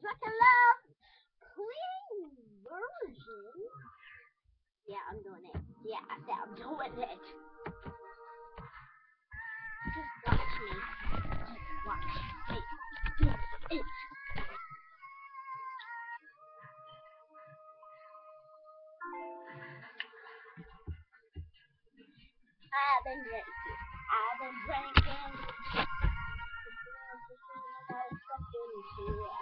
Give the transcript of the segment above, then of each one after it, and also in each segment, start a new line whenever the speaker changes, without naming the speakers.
Drunk in Love clean version. Yeah, I'm doing it. Yeah, I'm doing it. Just watch me. Just watch. I've been drinking. I've been drinking. I've been drinking.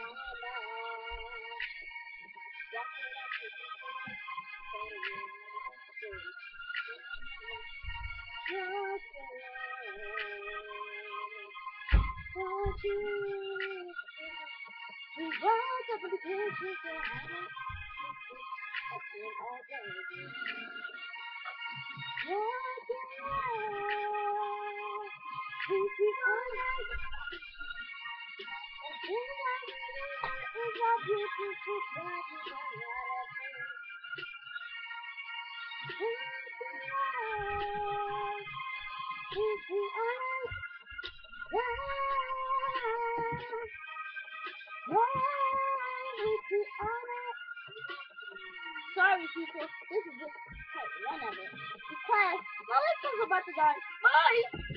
up the. Sorry, people. This is just part one of it. Because my lecture's about to die. Bye!